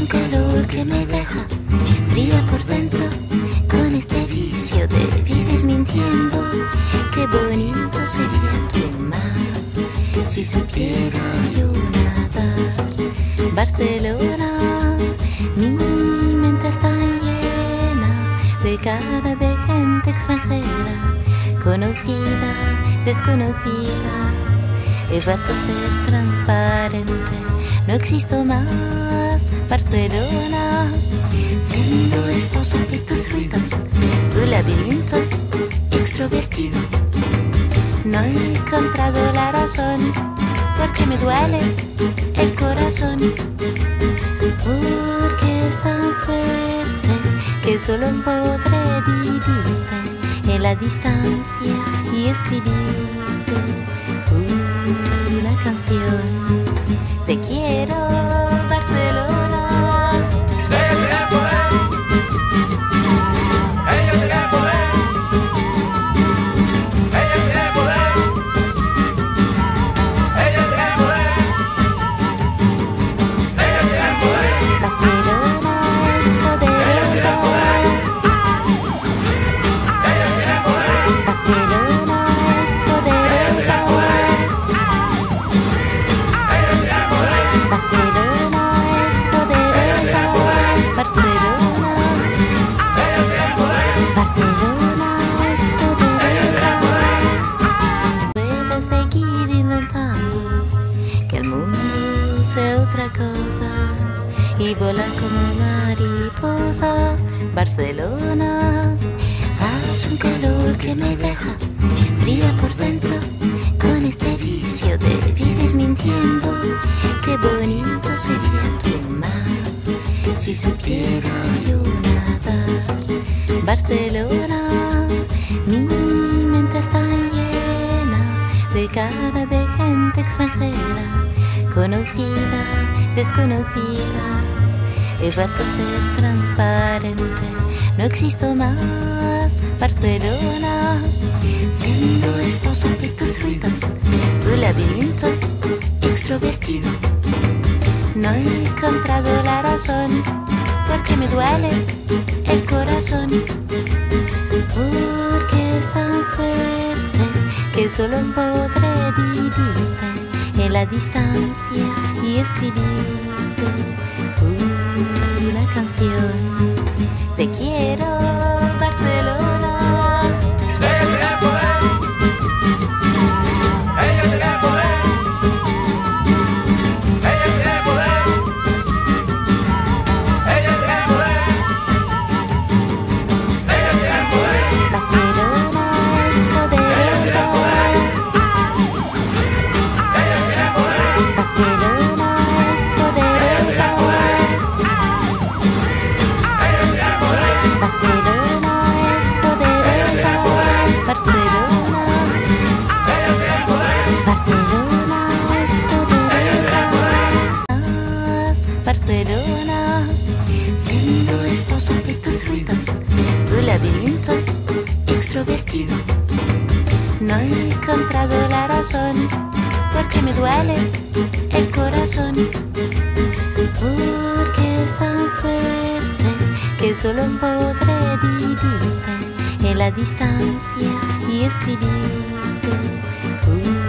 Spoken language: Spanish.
un calor que me deja fría por dentro con este vicio de vivir mintiendo. Qué bonito sería tu mar si supiera yo nadar. Barcelona, mi mente está llena de cara de gente extranjera, conocida, desconocida. He vuelto a ser transparente, no existo más. Barcelona, siendo esposa de tus ruidos, tu laberinto extrovertido. No he encontrado la razón porque me duele el corazón. Porque es tan fuerte que solo podré vivirte en la distancia y escribirte una canción. Te quiero, y volar como mariposa. Barcelona hace un calor que me deja fría por dentro con este vicio de vivir mintiendo. Qué bonito sería tu mar si supiera yo nadar. Barcelona, mi mente está llena de cara de gente extranjera, conocida, desconocida. He vuelto a ser transparente, no existo más. Barcelona, siendo esposa de tus ruidos, tu laberinto extrovertido. No he encontrado la razón porque me duele el corazón. Porque es tan fuerte que solo podré vivirte en la distancia y escribirte una canción. De tus ruidos, tu laberinto extrovertido. No he encontrado la razón porque me duele el corazón. Porque es tan fuerte que solo podré vivirte en la distancia y escribirte canción.